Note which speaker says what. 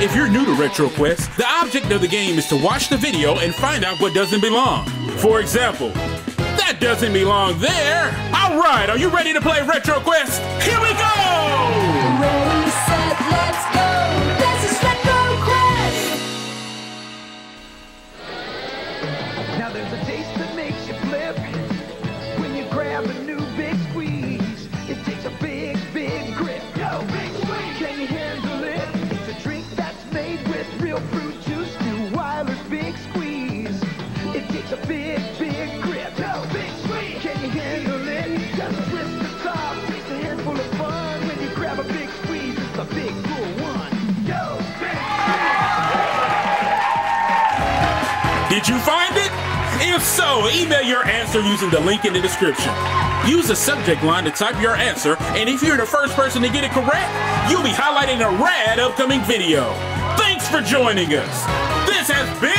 Speaker 1: If you're new to RetroQuest, the object of the game is to watch the video and find out what doesn't belong. For example, that doesn't belong there. All right, are you ready to play RetroQuest? Here we go!
Speaker 2: Ready, set, let's go. This is Retro Quest.
Speaker 3: Now there's a big, grip. Yo, big. Can you handle it? Just twist the top. A handful of fun when you grab a big squeeze. It's a big, cool one. Yo, big
Speaker 1: Did you find it? If so, email your answer using the link in the description. Use the subject line to type your answer, and if you're the first person to get it correct, you'll be highlighting a rad upcoming video. Thanks for joining us. This has been